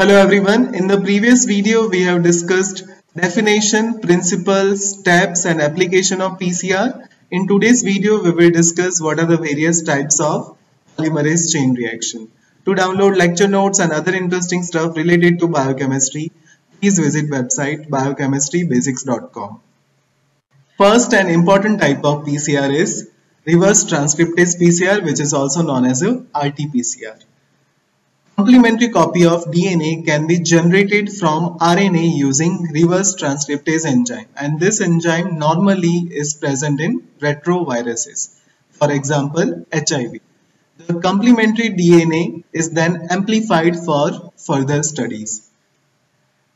Hello everyone. In the previous video, we have discussed definition, principles, steps and application of PCR. In today's video, we will discuss what are the various types of polymerase chain reaction. To download lecture notes and other interesting stuff related to biochemistry, please visit website biochemistrybasics.com. First and important type of PCR is reverse transcriptase PCR which is also known as RT-PCR. Complementary copy of DNA can be generated from RNA using reverse transcriptase enzyme and this enzyme normally is present in retroviruses, for example HIV. The complementary DNA is then amplified for further studies.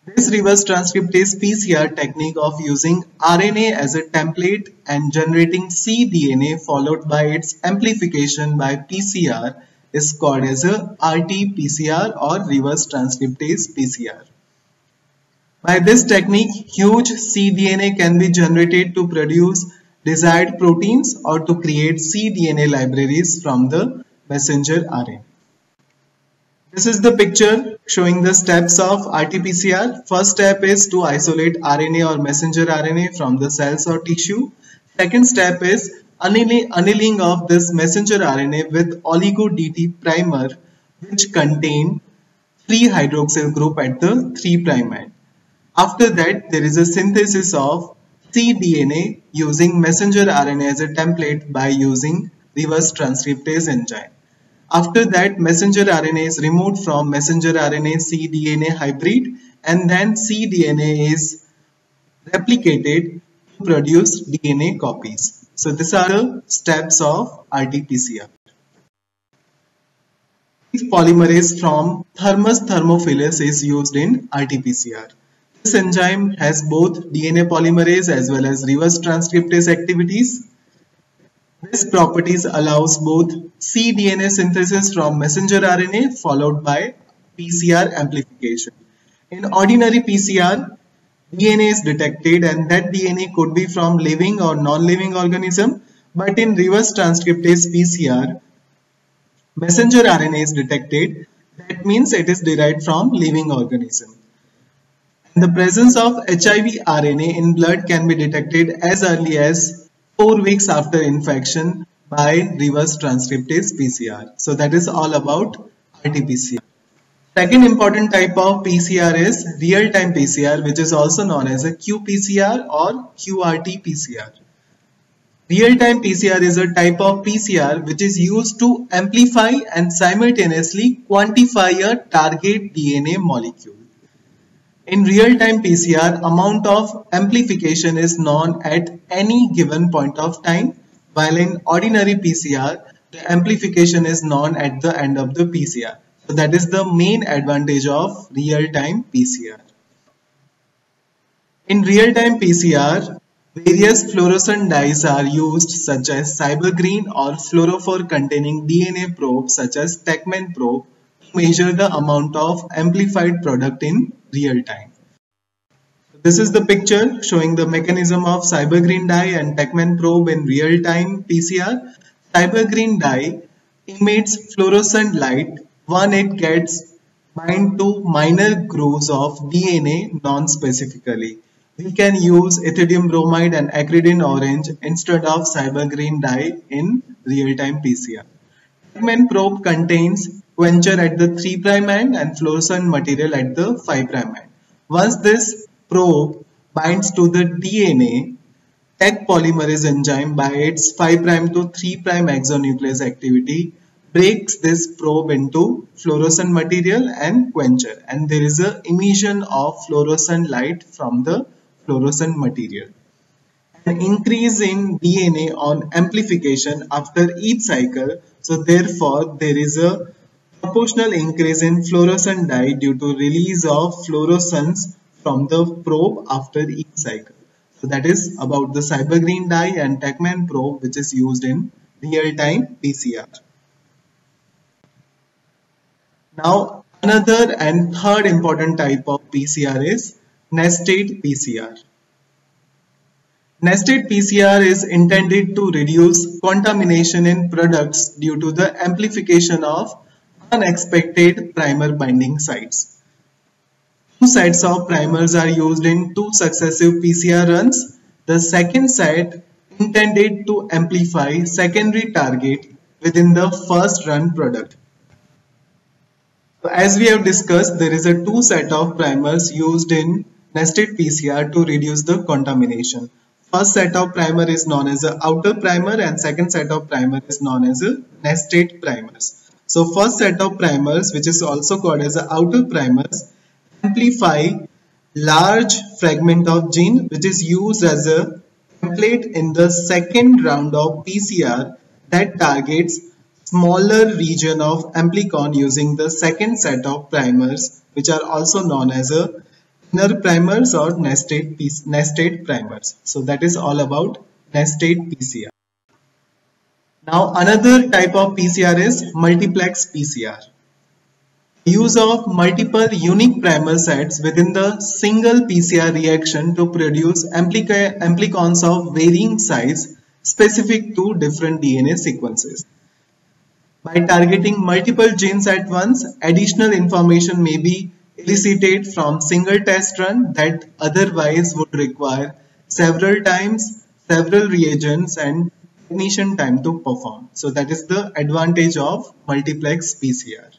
This reverse transcriptase PCR technique of using RNA as a template and generating cDNA followed by its amplification by PCR is called as a RT-PCR or reverse transcriptase PCR. By this technique, huge cDNA can be generated to produce desired proteins or to create cDNA libraries from the messenger RNA. This is the picture showing the steps of RT-PCR. First step is to isolate RNA or messenger RNA from the cells or tissue. Second step is annealing of this messenger RNA with oligo-DT primer which contain free hydroxyl group at the 3' end. After that, there is a synthesis of cDNA using messenger RNA as a template by using reverse transcriptase enzyme. After that, messenger RNA is removed from messenger RNA cDNA hybrid and then cDNA is replicated to produce DNA copies. So these are the steps of RT-PCR. This polymerase from Thermus thermophilus is used in RT-PCR. This enzyme has both DNA polymerase as well as reverse transcriptase activities this properties allows both cDNA synthesis from messenger RNA followed by PCR amplification. In ordinary PCR, DNA is detected and that DNA could be from living or non-living organism but in reverse transcriptase PCR, messenger RNA is detected that means it is derived from living organism. And the presence of HIV RNA in blood can be detected as early as 4 weeks after infection by reverse transcriptase PCR. So that is all about RT-PCR. Second important type of PCR is real-time PCR which is also known as a qPCR or QRT-PCR. Real-time PCR is a type of PCR which is used to amplify and simultaneously quantify a target DNA molecule. In real-time PCR, amount of amplification is known at any given point of time, while in ordinary PCR, the amplification is known at the end of the PCR. So that is the main advantage of real-time PCR. In real-time PCR, various fluorescent dyes are used such as SYBR Green or fluorophore containing DNA probe such as Taqman probe to measure the amount of amplified product in real time. This is the picture showing the mechanism of SYBR Green dye and Taqman probe in real-time PCR. SYBR Green dye emits fluorescent light when it gets bind to minor grooves of DNA non-specifically. We can use ethidium bromide and acridine orange instead of SYBR Green dye in real-time PCR. Taqman probe contains quencher at the 3' end and fluorescent material at the 5' end. Once this probe binds to the DNA, Taq polymerase enzyme by its 5' to 3' exonuclease activity breaks this probe into fluorescent material and quencher and there is a emission of fluorescent light from the fluorescent material. An increase in DNA on amplification after each cycle so therefore there is a proportional increase in fluorescent dye due to release of fluorescence from the probe after each cycle. So that is about the SYBR Green dye and Taqman probe which is used in real-time PCR. Now another and third important type of PCR is nested PCR. Nested PCR is intended to reduce contamination in products due to the amplification of unexpected primer binding sites. two sets of primers are used in two successive PCR runs. The second set intended to amplify secondary target within the first run product. As we have discussed, there is a two set of primers used in nested PCR to reduce the contamination. First set of primer is known as a outer primer and second set of primer is known as a nested primers. So first set of primers which is also called as the outer primers amplify large fragment of gene which is used as a template in the second round of PCR that targets smaller region of amplicon using the second set of primers which are also known as a inner primers or nested, nested primers. So that is all about nested PCR. Now another type of PCR is multiplex PCR. Use of multiple unique primer sets within the single PCR reaction to produce amplicons of varying size specific to different DNA sequences. By targeting multiple genes at once, additional information may be elicited from single test run that otherwise would require several times, several reagents and technician time to perform. So that is the advantage of multiplex PCR.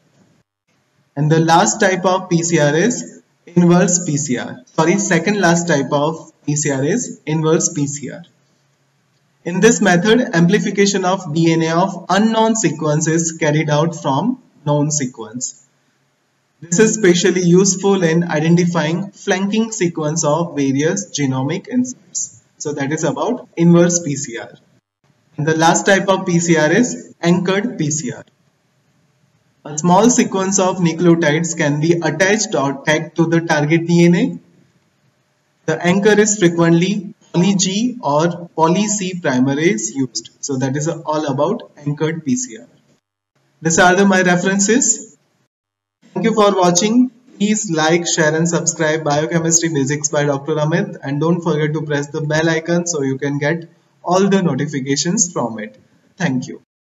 And the last type of PCR is inverse PCR. Sorry, second last type of PCR is inverse PCR. In this method, amplification of DNA of unknown sequence is carried out from known sequence. This is especially useful in identifying flanking sequence of various genomic inserts. So that is about inverse PCR. And the last type of PCR is anchored PCR. A small sequence of nucleotides can be attached or tagged to the target DNA. The anchor is frequently poly G or poly C primerase used. So that is all about anchored PCR. These are the my references. Thank you for watching. Please like, share and subscribe Biochemistry Basics by Dr. Amit and don't forget to press the bell icon so you can get all the notifications from it. Thank you.